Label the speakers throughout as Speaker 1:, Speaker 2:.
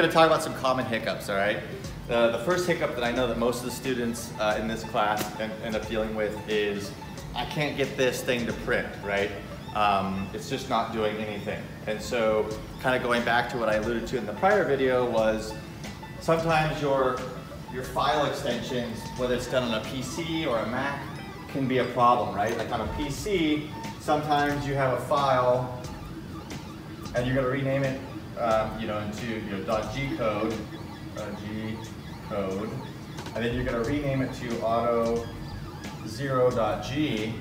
Speaker 1: gonna talk about some common hiccups, all right? The, the first hiccup that I know that most of the students uh, in this class end, end up dealing with is, I can't get this thing to print, right? Um, it's just not doing anything. And so kind of going back to what I alluded to in the prior video was sometimes your, your file extensions, whether it's done on a PC or a Mac, can be a problem, right? Like on a PC, sometimes you have a file and you're gonna rename it, um, you know, into you know, .g code, .g code, and then you're gonna rename it to auto 0.g,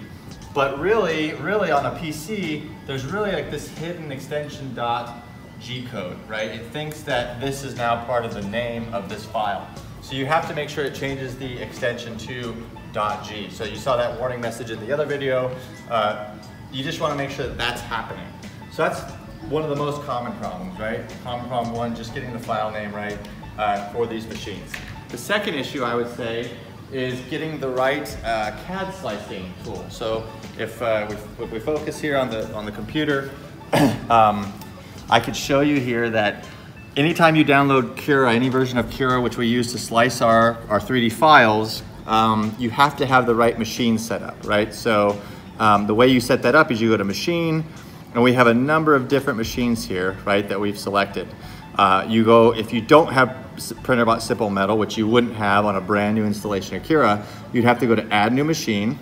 Speaker 1: but really, really on a PC, there's really like this hidden extension dot G code, right? It thinks that this is now part of the name of this file. So you have to make sure it changes the extension to .g. So you saw that warning message in the other video. Uh, you just want to make sure that that's happening. So that's one of the most common problems, right? Common problem one, just getting the file name right uh, for these machines. The second issue I would say is getting the right uh, CAD slicing tool. So if, uh, we, if we focus here on the, on the computer, um, I could show you here that anytime you download Cura, any version of Cura which we use to slice our, our 3D files, um, you have to have the right machine set up, right? So um, the way you set that up is you go to machine, and we have a number of different machines here, right, that we've selected. Uh, you go, if you don't have Printrbot Simple Metal, which you wouldn't have on a brand new installation of Cura, you'd have to go to add new machine.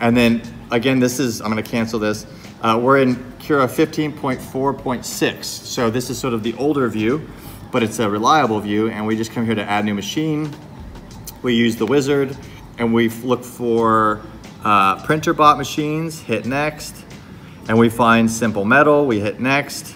Speaker 1: And then again, this is, I'm gonna cancel this. Uh, we're in Cura 15.4.6. So this is sort of the older view, but it's a reliable view. And we just come here to add new machine. We use the wizard and we look for uh, machines, hit next. And we find simple metal, we hit next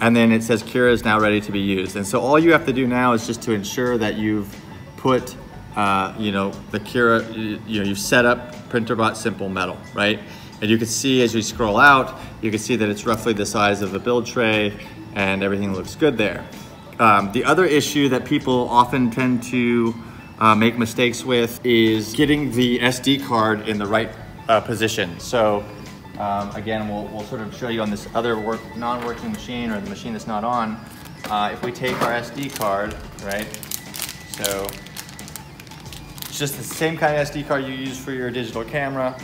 Speaker 1: and then it says Cura is now ready to be used. And so all you have to do now is just to ensure that you've put, uh, you know, the Cura, you, know, you've set up Printrbot Simple Metal, right? And you can see as you scroll out, you can see that it's roughly the size of the build tray and everything looks good there. Um, the other issue that people often tend to uh, make mistakes with is getting the SD card in the right uh, position. So um, again, we'll, we'll sort of show you on this other work, non-working machine or the machine that's not on. Uh, if we take our SD card, right? So it's just the same kind of SD card you use for your digital camera.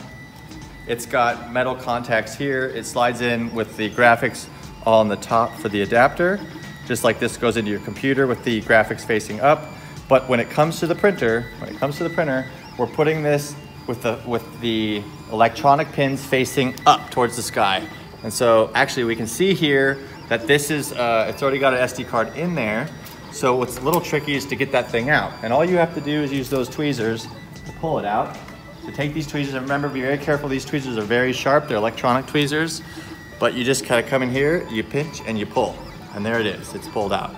Speaker 1: It's got metal contacts here. It slides in with the graphics all on the top for the adapter. Just like this goes into your computer with the graphics facing up. But when it comes to the printer, when it comes to the printer, we're putting this with the, with the electronic pins facing up towards the sky. And so actually we can see here that this is, uh, it's already got an SD card in there. So what's a little tricky is to get that thing out. And all you have to do is use those tweezers to pull it out. So take these tweezers and remember, be very careful. These tweezers are very sharp. They're electronic tweezers. But you just kind of come in here, you pinch and you pull. And there it is, it's pulled out.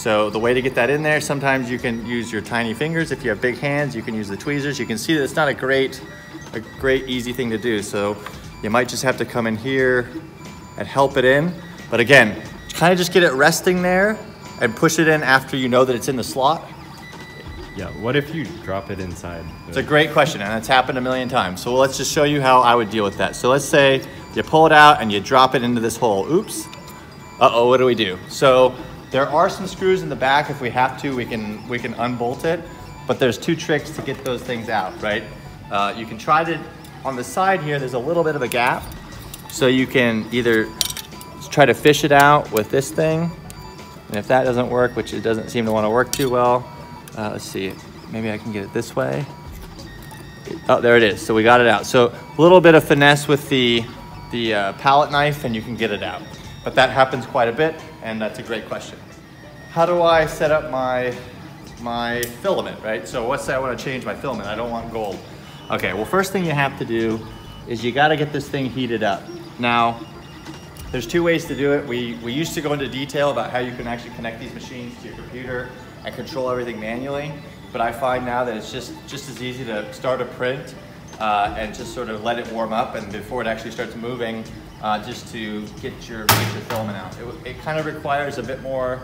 Speaker 1: So the way to get that in there, sometimes you can use your tiny fingers. If you have big hands, you can use the tweezers. You can see that it's not a great, a great easy thing to do. So you might just have to come in here and help it in. But again, kind of just get it resting there and push it in after you know that it's in the slot.
Speaker 2: Yeah, what if you drop it inside?
Speaker 1: It's a great question and it's happened a million times. So let's just show you how I would deal with that. So let's say you pull it out and you drop it into this hole. Oops. Uh-oh, what do we do? So there are some screws in the back. If we have to, we can, we can unbolt it. But there's two tricks to get those things out, right? Uh, you can try to, on the side here, there's a little bit of a gap. So you can either try to fish it out with this thing. And if that doesn't work, which it doesn't seem to want to work too well, uh, let's see, maybe I can get it this way. Oh, there it is. So we got it out. So a little bit of finesse with the, the uh, palette knife and you can get it out. But that happens quite a bit and that's a great question. How do I set up my, my filament, right? So let's say I wanna change my filament, I don't want gold. Okay, well first thing you have to do is you gotta get this thing heated up. Now, there's two ways to do it. We, we used to go into detail about how you can actually connect these machines to your computer and control everything manually, but I find now that it's just, just as easy to start a print uh, and just sort of let it warm up and before it actually starts moving, uh, just to get your, get your filament out. It, it kind of requires a bit more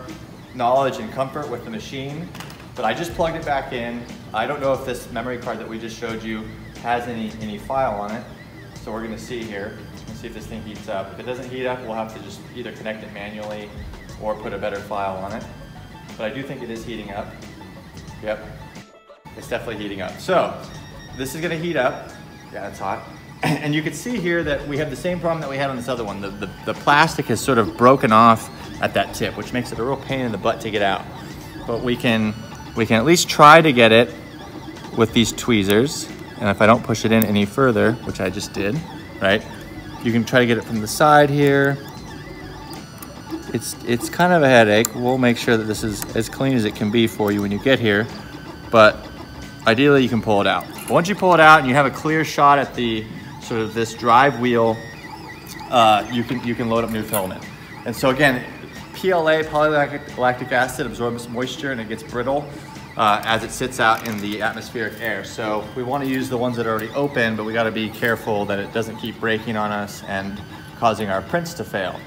Speaker 1: knowledge and comfort with the machine, but I just plugged it back in. I don't know if this memory card that we just showed you has any, any file on it, so we're gonna see here. Let's see if this thing heats up. If it doesn't heat up, we'll have to just either connect it manually or put a better file on it. but I do think it is heating up. Yep, it's definitely heating up. So this is gonna heat up. Yeah, it's hot. And you can see here that we have the same problem that we had on this other one. The, the, the plastic has sort of broken off at that tip, which makes it a real pain in the butt to get out. But we can, we can at least try to get it with these tweezers. And if I don't push it in any further, which I just did, right? You can try to get it from the side here. It's, it's kind of a headache. We'll make sure that this is as clean as it can be for you when you get here. But ideally you can pull it out. But once you pull it out and you have a clear shot at the sort of this drive wheel, uh, you can you can load up new filament. And so again, PLA, polylactic acid, absorbs moisture and it gets brittle uh, as it sits out in the atmospheric air. So we want to use the ones that are already open, but we got to be careful that it doesn't keep breaking on us and causing our prints to fail.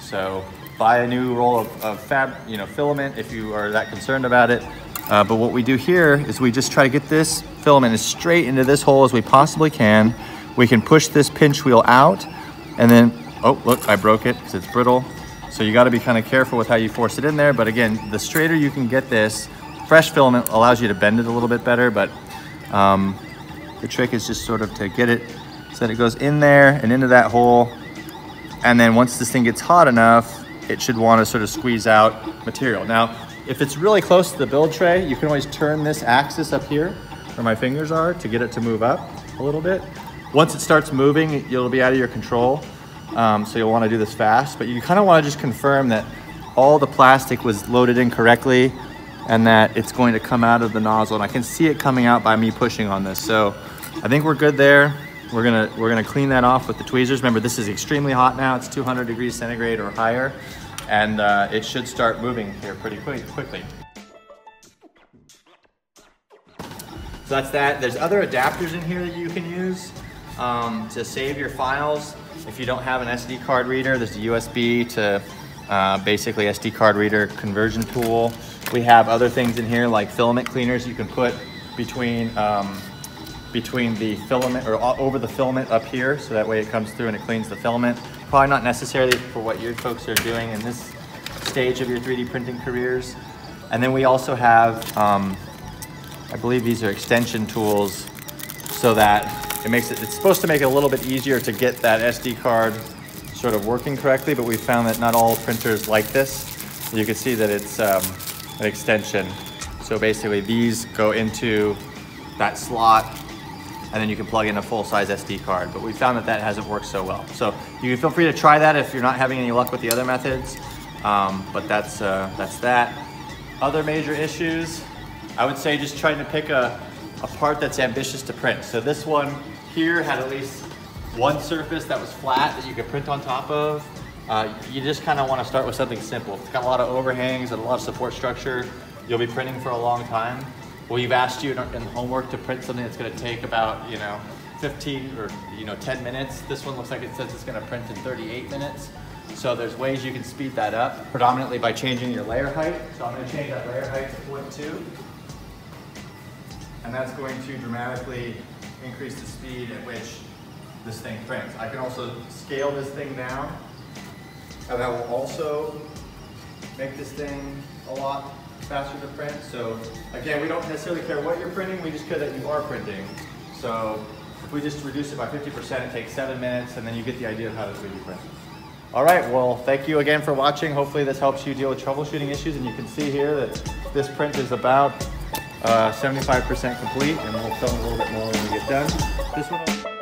Speaker 1: So buy a new roll of, of fab, you know, filament if you are that concerned about it. Uh, but what we do here is we just try to get this filament as straight into this hole as we possibly can we can push this pinch wheel out and then, oh, look, I broke it because it's brittle. So you gotta be kind of careful with how you force it in there. But again, the straighter you can get this, fresh filament allows you to bend it a little bit better, but um, the trick is just sort of to get it so that it goes in there and into that hole. And then once this thing gets hot enough, it should want to sort of squeeze out material. Now, if it's really close to the build tray, you can always turn this axis up here where my fingers are to get it to move up a little bit. Once it starts moving, it'll be out of your control. Um, so you'll wanna do this fast, but you kinda wanna just confirm that all the plastic was loaded in correctly and that it's going to come out of the nozzle. And I can see it coming out by me pushing on this. So I think we're good there. We're gonna, we're gonna clean that off with the tweezers. Remember, this is extremely hot now. It's 200 degrees centigrade or higher. And uh, it should start moving here pretty quick, quickly. So that's that. There's other adapters in here that you can use um, to save your files. If you don't have an SD card reader, there's a USB to uh, basically SD card reader conversion tool. We have other things in here like filament cleaners you can put between um, between the filament or over the filament up here so that way it comes through and it cleans the filament. Probably not necessarily for what your folks are doing in this stage of your 3D printing careers. And then we also have, um, I believe these are extension tools so that it makes it, it's supposed to make it a little bit easier to get that SD card sort of working correctly, but we found that not all printers like this. You can see that it's um, an extension. So basically these go into that slot and then you can plug in a full-size SD card. But we found that that hasn't worked so well. So you can feel free to try that if you're not having any luck with the other methods. Um, but that's, uh, that's that. Other major issues, I would say just trying to pick a, a part that's ambitious to print. So this one here had at least one surface that was flat that you could print on top of. Uh, you just kind of want to start with something simple. It's got a lot of overhangs and a lot of support structure. You'll be printing for a long time. Well, have asked you in, in homework to print something that's going to take about, you know, 15 or, you know, 10 minutes. This one looks like it says it's going to print in 38 minutes. So there's ways you can speed that up, predominantly by changing your layer height. So I'm going to change that layer height to 0.2. And that's going to dramatically increase the speed at which this thing prints. I can also scale this thing down, and that will also make this thing a lot faster to print. So again, we don't necessarily care what you're printing, we just care that you are printing. So if we just reduce it by 50%, it takes seven minutes, and then you get the idea of how to 3D print. All right, well, thank you again for watching. Hopefully this helps you deal with troubleshooting issues, and you can see here that this print is about 75% uh, complete, and we'll film a little bit more when we get done. This one.